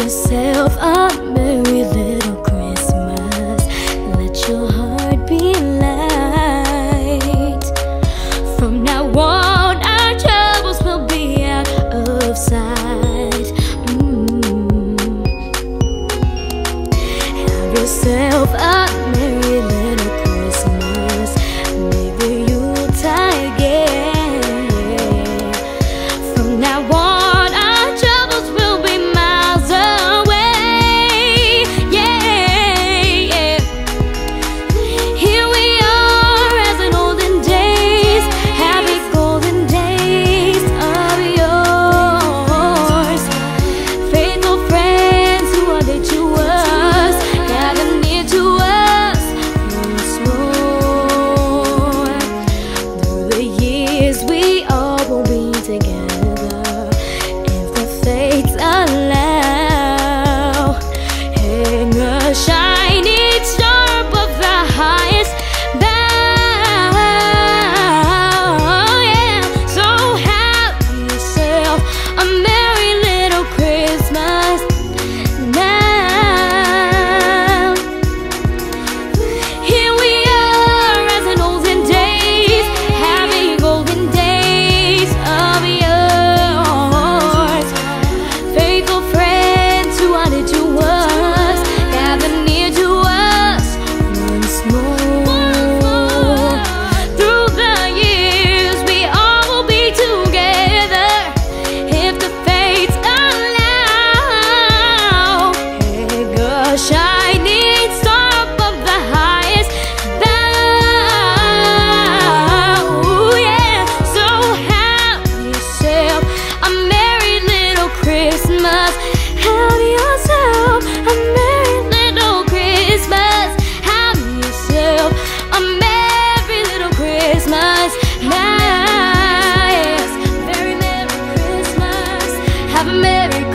yourself a merry little. America.